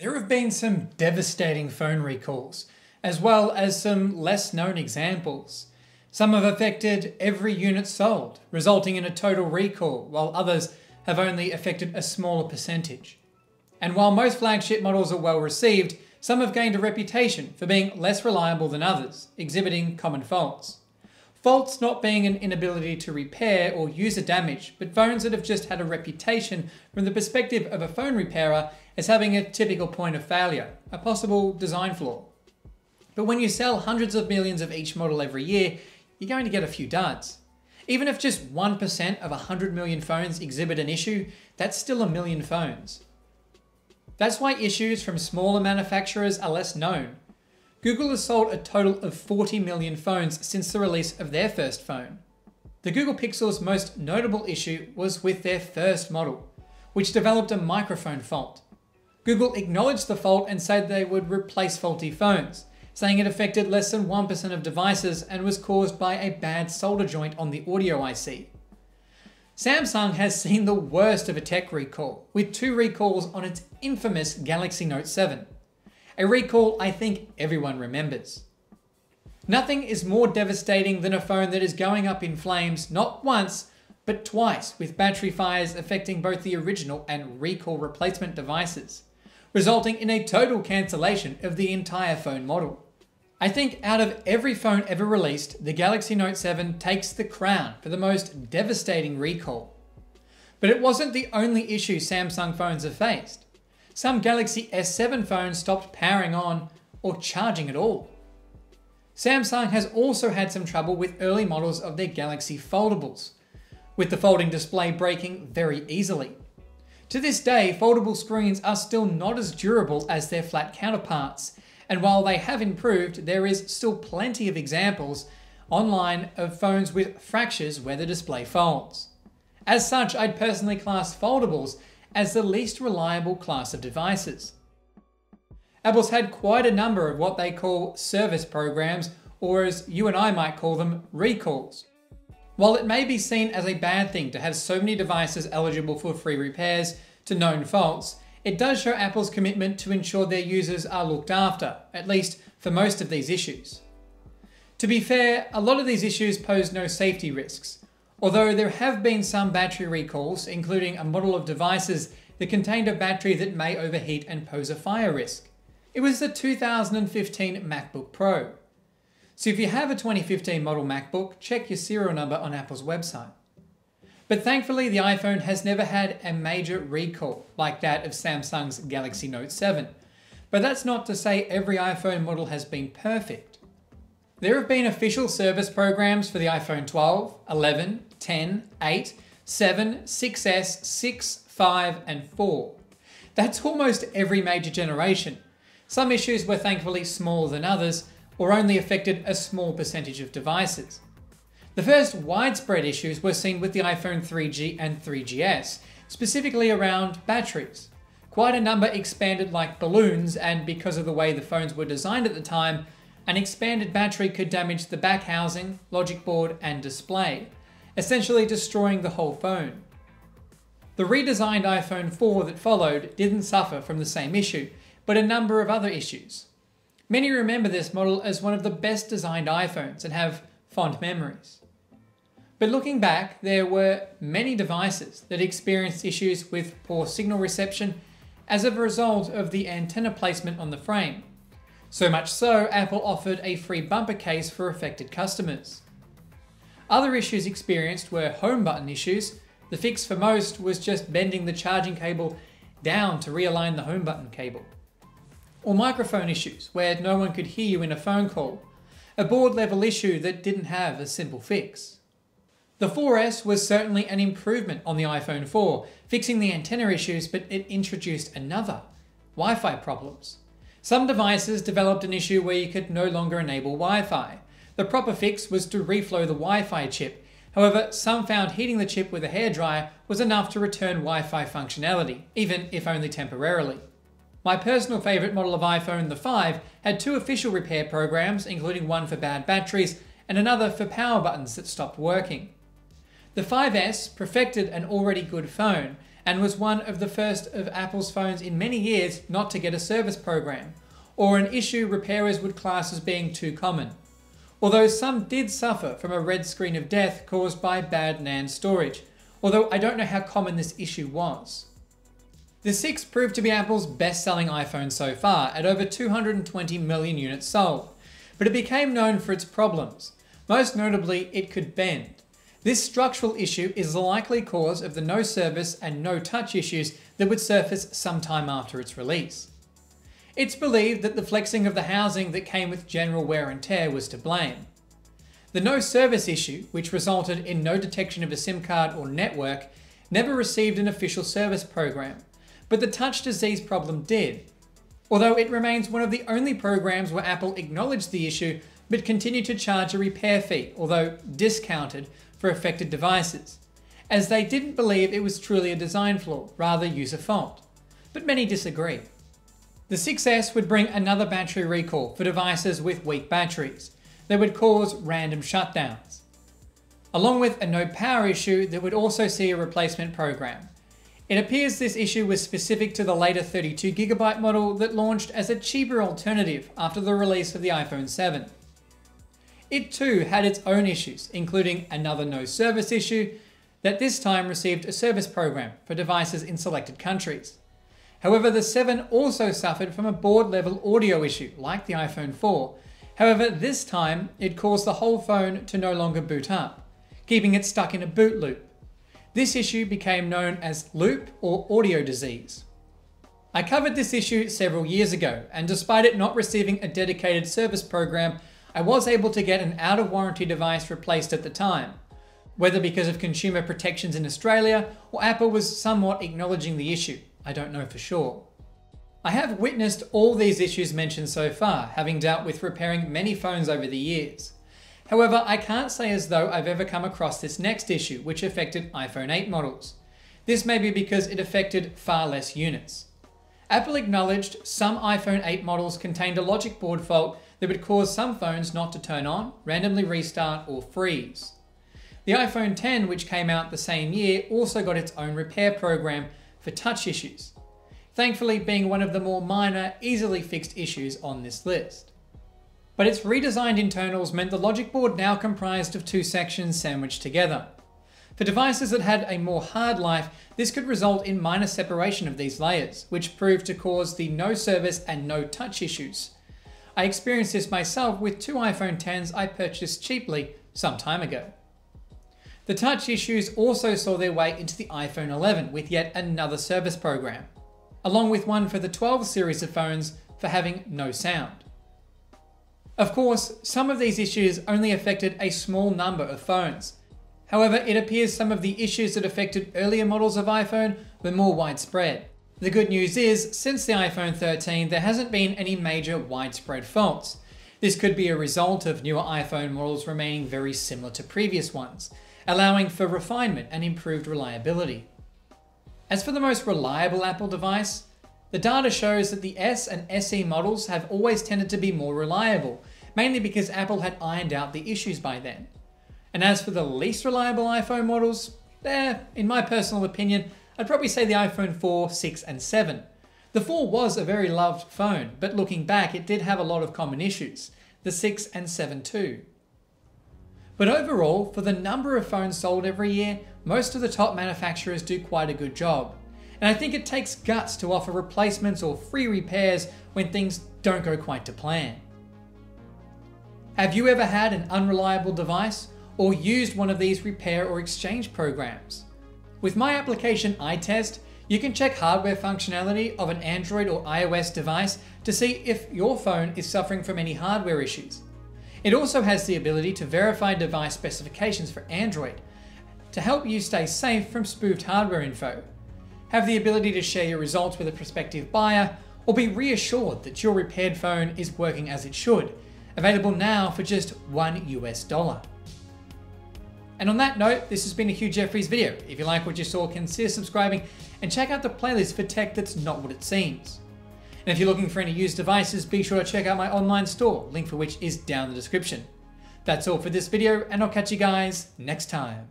There have been some devastating phone recalls, as well as some less known examples. Some have affected every unit sold, resulting in a total recall, while others have only affected a smaller percentage. And while most flagship models are well received, some have gained a reputation for being less reliable than others, exhibiting common faults. Faults not being an inability to repair or user damage, but phones that have just had a reputation from the perspective of a phone repairer as having a typical point of failure, a possible design flaw. But when you sell hundreds of millions of each model every year, you're going to get a few duds. Even if just 1% of 100 million phones exhibit an issue, that's still a million phones. That's why issues from smaller manufacturers are less known. Google has sold a total of 40 million phones since the release of their first phone. The Google Pixel's most notable issue was with their first model, which developed a microphone fault. Google acknowledged the fault and said they would replace faulty phones, saying it affected less than 1% of devices and was caused by a bad solder joint on the audio IC. Samsung has seen the worst of a tech recall, with two recalls on its infamous Galaxy Note 7. A recall I think everyone remembers. Nothing is more devastating than a phone that is going up in flames not once, but twice, with battery fires affecting both the original and recall replacement devices resulting in a total cancellation of the entire phone model. I think out of every phone ever released, the Galaxy Note 7 takes the crown for the most devastating recall. But it wasn't the only issue Samsung phones have faced. Some Galaxy S7 phones stopped powering on or charging at all. Samsung has also had some trouble with early models of their Galaxy foldables, with the folding display breaking very easily. To this day, foldable screens are still not as durable as their flat counterparts, and while they have improved, there is still plenty of examples online of phones with fractures where the display folds. As such, I'd personally class foldables as the least reliable class of devices. Apple's had quite a number of what they call service programs, or as you and I might call them, recalls. While it may be seen as a bad thing to have so many devices eligible for free repairs to known faults, it does show Apple's commitment to ensure their users are looked after, at least for most of these issues. To be fair, a lot of these issues pose no safety risks, although there have been some battery recalls, including a model of devices that contained a battery that may overheat and pose a fire risk. It was the 2015 MacBook Pro. So if you have a 2015 model MacBook, check your serial number on Apple's website. But thankfully, the iPhone has never had a major recall like that of Samsung's Galaxy Note 7. But that's not to say every iPhone model has been perfect. There have been official service programs for the iPhone 12, 11, 10, 8, 7, 6S, 6, 5, and 4. That's almost every major generation. Some issues were thankfully smaller than others, or only affected a small percentage of devices. The first widespread issues were seen with the iPhone 3G and 3GS, specifically around batteries. Quite a number expanded like balloons, and because of the way the phones were designed at the time, an expanded battery could damage the back housing, logic board, and display, essentially destroying the whole phone. The redesigned iPhone 4 that followed didn't suffer from the same issue, but a number of other issues. Many remember this model as one of the best designed iPhones and have fond memories. But looking back, there were many devices that experienced issues with poor signal reception as a result of the antenna placement on the frame. So much so, Apple offered a free bumper case for affected customers. Other issues experienced were home button issues. The fix for most was just bending the charging cable down to realign the home button cable or microphone issues where no one could hear you in a phone call, a board level issue that didn't have a simple fix. The 4S was certainly an improvement on the iPhone 4, fixing the antenna issues, but it introduced another Wi Fi problems. Some devices developed an issue where you could no longer enable Wi Fi. The proper fix was to reflow the Wi Fi chip. However, some found heating the chip with a hairdryer was enough to return Wi Fi functionality, even if only temporarily. My personal favourite model of iPhone, the 5, had two official repair programs, including one for bad batteries and another for power buttons that stopped working. The 5S perfected an already good phone and was one of the first of Apple's phones in many years not to get a service program, or an issue repairers would class as being too common. Although some did suffer from a red screen of death caused by bad NAND storage, although I don't know how common this issue was. The 6 proved to be Apple's best selling iPhone so far, at over 220 million units sold, but it became known for its problems. Most notably, it could bend. This structural issue is the likely cause of the no service and no touch issues that would surface sometime after its release. It's believed that the flexing of the housing that came with general wear and tear was to blame. The no service issue, which resulted in no detection of a SIM card or network, never received an official service program, but the touch disease problem did. Although it remains one of the only programs where Apple acknowledged the issue but continued to charge a repair fee, although discounted, for affected devices, as they didn't believe it was truly a design flaw, rather user fault. But many disagree. The 6S would bring another battery recall for devices with weak batteries that would cause random shutdowns. Along with a no power issue that would also see a replacement program, it appears this issue was specific to the later 32GB model that launched as a cheaper alternative after the release of the iPhone 7. It too had its own issues, including another no service issue that this time received a service program for devices in selected countries. However, the 7 also suffered from a board level audio issue, like the iPhone 4. However, this time it caused the whole phone to no longer boot up, keeping it stuck in a boot loop. This issue became known as loop or audio disease. I covered this issue several years ago, and despite it not receiving a dedicated service program, I was able to get an out of warranty device replaced at the time. Whether because of consumer protections in Australia or Apple was somewhat acknowledging the issue, I don't know for sure. I have witnessed all these issues mentioned so far, having dealt with repairing many phones over the years. However, I can't say as though I've ever come across this next issue, which affected iPhone 8 models. This may be because it affected far less units. Apple acknowledged some iPhone 8 models contained a logic board fault that would cause some phones not to turn on, randomly restart, or freeze. The iPhone 10, which came out the same year, also got its own repair program for touch issues, thankfully being one of the more minor, easily fixed issues on this list but its redesigned internals meant the logic board now comprised of two sections sandwiched together. For devices that had a more hard life, this could result in minor separation of these layers, which proved to cause the no service and no touch issues. I experienced this myself with two iPhone 10s I purchased cheaply some time ago. The touch issues also saw their way into the iPhone 11 with yet another service program, along with one for the 12 series of phones for having no sound. Of course, some of these issues only affected a small number of phones. However, it appears some of the issues that affected earlier models of iPhone were more widespread. The good news is, since the iPhone 13, there hasn't been any major widespread faults. This could be a result of newer iPhone models remaining very similar to previous ones, allowing for refinement and improved reliability. As for the most reliable Apple device, the data shows that the S and SE models have always tended to be more reliable, mainly because Apple had ironed out the issues by then. And as for the least reliable iPhone models, there, in my personal opinion, I'd probably say the iPhone 4, 6, and 7. The 4 was a very loved phone, but looking back, it did have a lot of common issues. The 6 and 7 too. But overall, for the number of phones sold every year, most of the top manufacturers do quite a good job and I think it takes guts to offer replacements or free repairs when things don't go quite to plan. Have you ever had an unreliable device or used one of these repair or exchange programs? With my application iTest, you can check hardware functionality of an Android or iOS device to see if your phone is suffering from any hardware issues. It also has the ability to verify device specifications for Android to help you stay safe from spoofed hardware info have the ability to share your results with a prospective buyer, or be reassured that your repaired phone is working as it should. Available now for just one US dollar. And on that note, this has been a Hugh Jeffreys video. If you like what you saw, consider subscribing and check out the playlist for tech that's not what it seems. And if you're looking for any used devices, be sure to check out my online store, link for which is down in the description. That's all for this video, and I'll catch you guys next time.